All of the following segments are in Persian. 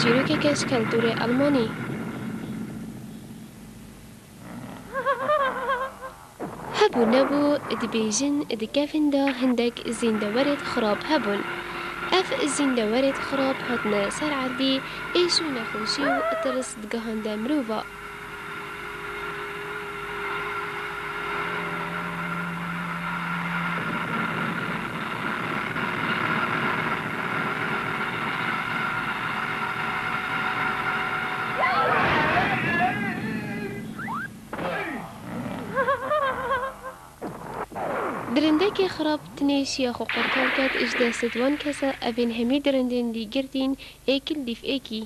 Zürichekes Kanture Almani. هبون نبو دبيجن دكافن دا هندك زين دا ورد خراب هبون اف زين دا ورد خراب هاتنا سرعدي ايشو نخوشيو اترس دقهان دا مروفا مرۆڤە درندێکی خراپ تنێشیە خۆ قڕکان کات ئش دەستوان کەسە ئەڤێن هەمی درندێن دیگردین ئێکل دیف ئێکی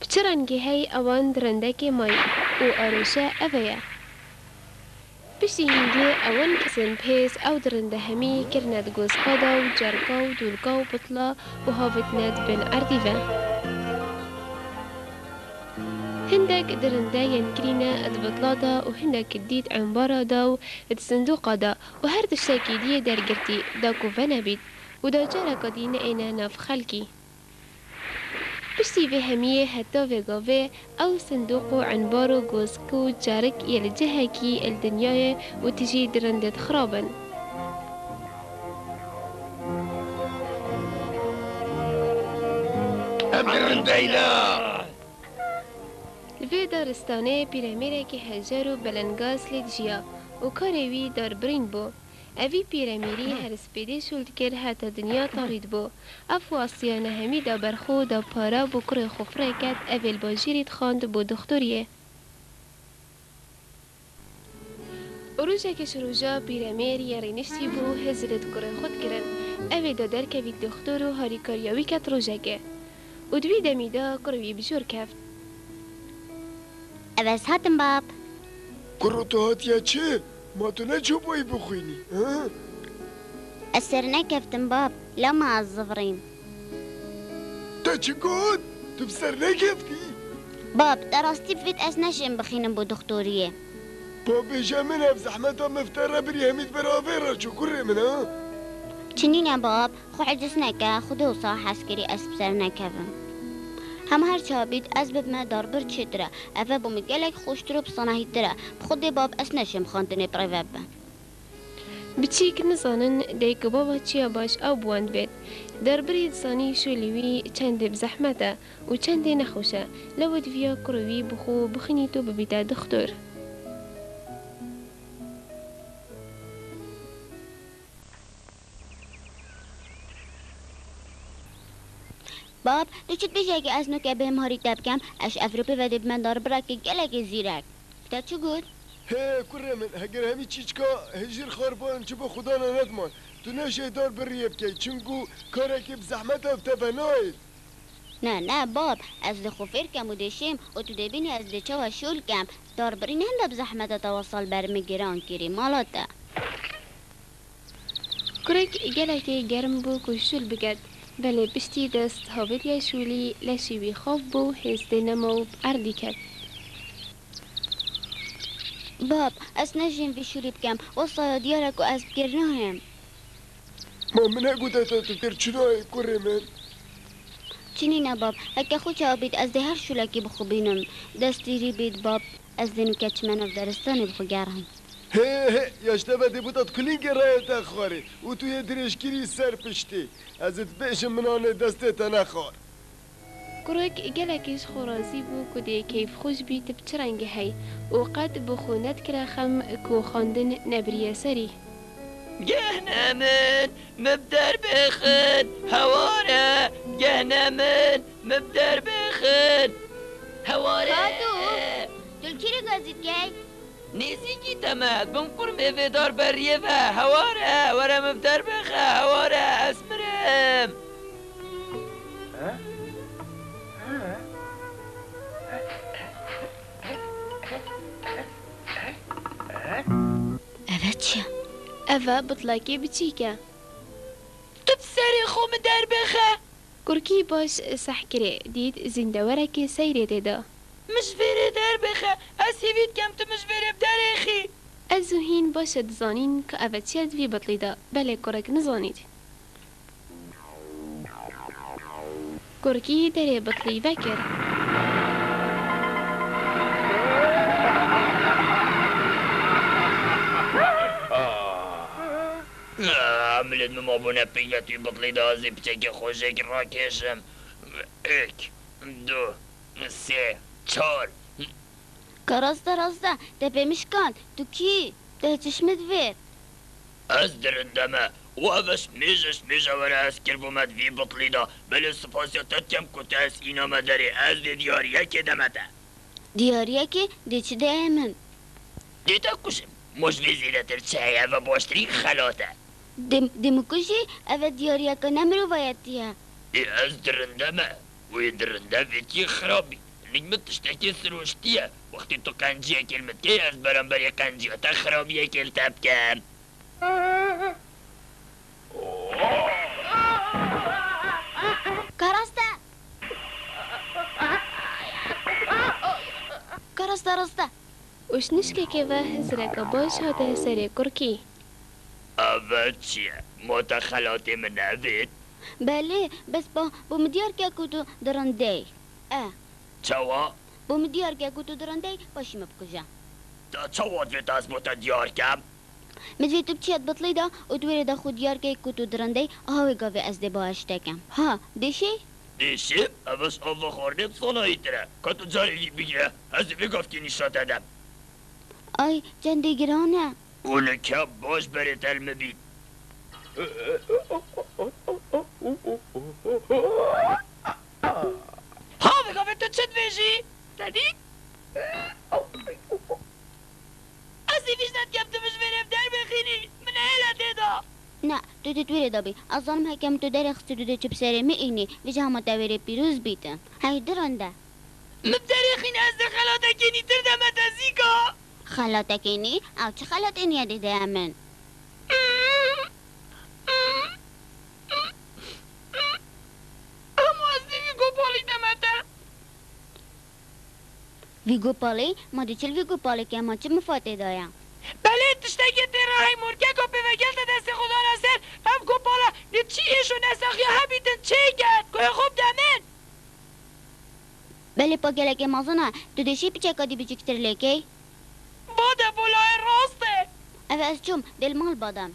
بچڕەنگی هەی ئەوان درندێکی مای و ئەروشە ئەڤەیە پشتی هینگێ ئەوەن کەسن پێس ئەو درندە هەمی کردنەت گۆسپەدا و جەرگا و دوولگا و بتڵە و هاوتنەت بن هناك قدرن داين كرينا أدبطلادا وهناك كديت عن برادا الصندوق اتسندوقا دا وهرد الشاكي دي دار قرتي داكو كوفانا بيت ودا جارا قدينا اينا ناف خالكي. بشتي بهمية همية حتى في غوفي أو صندوق عنبارو غوزكو جارك يلجهكي الدنيا وتجي درندت خرابا أمرن ديلا وی دارستانه پیرمیره که هجر و بلنگاز لید جیا و کاروی دار برین بو. اوی پیرمیری هر سپیده شولد کر حتی دنیا تارید بو. اف واسیانه همی دا برخو دا پارا بو کر خفره کد اویل با جیرید خاند بو دختوریه روژه که شروجا پیرمیر یاری نشتی بو هزرت کره خود کرن. اوی دا درکوی دختور و هاری کاریاوی کت روژه که. و دوی دمیدا کروی بجور کفت. ئەوەس هاتم باب تۆ هاتیە چێ ما تو نەچوو بۆی بخوێنی ئەسەر نەکەفتم باب لەما زڤڕین تا چ گوت تو سەر نەکەفتی باب دەڕاستی فێت ئەس نەشێن بخینم بۆ دکتۆریە بۆ بێژە من ئەف زەحمەتە مفتەرە بری هەمیت بەراوێڕە چ کوڕێ منە چنینە باب خۆ حجس نەکە خودە و سا حەسکری ئەس بسەر نەکەبم هم هر چابید از بب ما دار بر چتره افه بوم گلک خوشتر و بصناهی تره. بخود باب اس نشم خاندنی پریوب بچیک نزانن دیک بابا چیا باش أو بواند بید. در برید زانی شولیوی چند بزحمته و چند نخوشه. لو دویا کروی بخو بخینی تو ببیده دختور باب دچت بیشی که از نوکه به مهاری تبکم اش افروپی و دب من دار برا که گلک زیرک. تا چو گود؟ هی کوڕێ من هەگەر هەمی چیچکە هژیر خۆربان چ بە خوددانە نەتمان تو نەشێدار بڕیە بکەیت چونکو کارێکی بزەحمەتە تەبە نایت نه نه باب از دخو فیر کم و دشیم و تو دبینی از دچه و شول کم. دار برین هنده بزحمت تواصل برمی گران کری مالاتا. کرک گلکی گرم بو کشول بگد بله پشتی دست هاوید شولی لشیوی خواب بو هسته نمو اردی کرد. باب از نجیم في شوری بکم و و از بگرناهم ما من گوده تا تو بیر چنای کوڕێ من. چنی نباب هکه خود چابید از ده هر شولکی بخو بینم دستیری بید باب از دنو کچمن و درستانی بخو گرم. هی هی یاشته بده بودت کلینگ رایت خواری و توی درشگیری سر پشتی. ازت بشم منانه دستت نخوار. کرک گلکیش خورازی بو کده کیف خوش بیت بچرنگ هی. و قد بخونت کرا خم کو خاندن نبریه سری. گهنه من مبدر بخن. هواره گهنه من مبدر بخن. هواره. دل کی رو گازید گی؟ نزیکی تمت بم قرم ایویدار بریه و هواره وره مبدر بخه هواره اسمرم اوه چیه؟ اوه بطلاکی بچیکه تو بسری خوم در بخه کرکی باش صح کره دید زندورکی سیره دیده مشوره در بخه. از هیوید کم تو مشوره بدر اخی از هین باش دزانین که اوه چیت وی بطلیده. بله کرک نزانید. کرکی دره بطلی وکر. عملت مما بونه پیگتی بطلی دازی بچه خوشک را کشم. یک دو سه چهار. Karasta rasta tepemişkan tuki de çeşmet ver. اوش میجش میجه وره از کربومت وی بطلی دا بله سپاسیا تتیم کتا از اینا مداری از دی دیاریه که دمته Diyariye ki deçi de emin. مش وی زیده تر چهیه و باشتری خلاته Dem, demukuşi evet diyariye ka ne müruvayetiye. ای از درندمه وی درنده ویتی خرابی نگمت نجمتش تكسر وشتيها وختيتو قنجية كلمة كيس برمبر يا قنجية تخرم يا كل تبكان كرستا كرستا رستا وش نشكي كيفا هزرك بوش هوتا هسري كركي أبتشي متخلاتي من عبيد بلي بس بو بمديار كاكوتو درندي آه kutu durandey. E چوا؟ bu mu diyar ki kutu durandey başımı bukacağım. تا چوا دوی تاز بوتا دیار کم؟ مدوی تو بچیت بطلی دا و دویره دا خود دیار که کتو درنده آوی گاوی از دی باش تکم ها دیشی؟ دیشی؟ اوش آوا خوردیم سانایی تره. کتو جایی بگیره. از بی گفتی نشات ادم آی جندی گرانه. اونو که باش بری تلم بید ها بگفت تو چه دادی؟ از این ویش ندگفتمش برم در بخینی من هلا دیدا نه تو دی دویره دا بی از ظالم حکم تو در اختی دو دی چپ سره می اینی وی جا همه دویره پیروز بیتن های درنده. مبدری خین از دخلاتا کنی تر دمت ازیکا خلاتکینی او چه خلات اینی دیده امن چل ویگو پالی که ما چه مفاته دایم بله تشتگی تیرای مرگه گوپی و گلت دست خدا نسر هم گوپالا دی چی ایشو نساخی همیتن چی گرد گوه خوب دمن بلی پا گلک مازنه تو دیشی پیچه کدی بیچکتر لیکی باده بلای راسته او از چوم دل مال بادم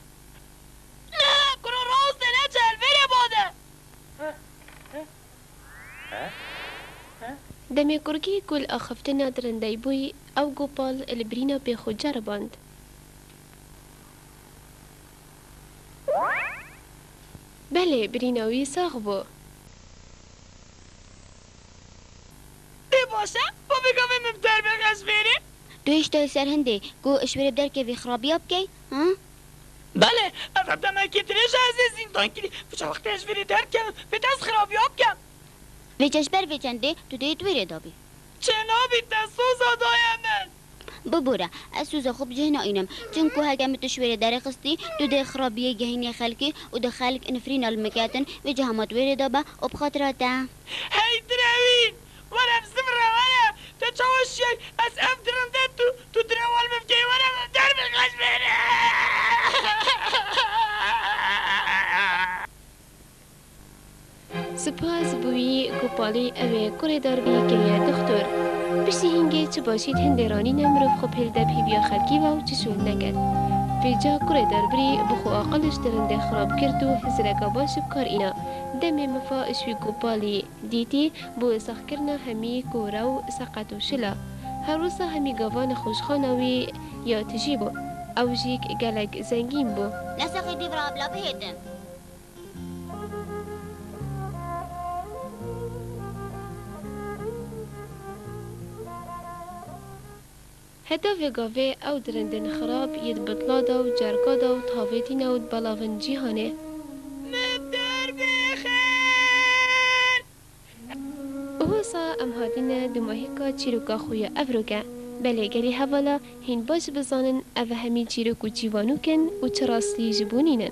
نه کرو راسته نه چل بره باده درنده بوی او گوپال البرینا بی خود جرباند بله بریناوی ساغ بو دی باشه با بگم مبتر بخش بره تو ایش تای سر هنده گو اشوره بدر که وی خرابیاب کی ها؟ بله افهمتم اکی ترش از زندان کلی فچه وقت اشوری در کم فتاز خرابیاب کم وی چشبر وی چنده تو دی دویره دابی چنابی دستو زادای من ببوره از سوزا خوب جهنا اینم چون که هرگم تو شوره در خستی تو ده خرابیه گهینی خلکی و ده خلق انفرین المکاتن و جهامت ویره دابا و بخاطراتا هی دروین ورم سفر ورم تا چاوشی از ام درنده تو تو دروال مفکی ورم بالي ئەوێ کوڕی دەربی گەیە دختۆر پشتی هینگەی چ باشیت هەندێرانینە مرۆڤ خۆ پێلدە پێبیە خەرکی و چ سوود نەکەن. پێجا کوڕێ دەربری بخۆ ئاقلش درندە خراپ کرد و حزرەکە باش بکار ئینا. دەمێ مفا ئشوی گوپالی دیتی بۆ سەخکردە هەمی گۆرە و سەقەت و شلە هەروسە هەمی گەوانە خۆشخانەوی یا تژی بوو ئەو ژیک گەلک زەنگین بوو لەسەخی دیرا بلا بهێتن. بهیدن هدف گاوه او درندن خراب ید بطلادا و جرگادا و تاویتینا و بلاون جیهانه مبدر بخیر اوهسا ام هاتین دماهیکا چیروکا خویا افروکا بله گری حوالا هین باش بزانن او همی چیروکو جیوانوکن و چراسلی جبونینن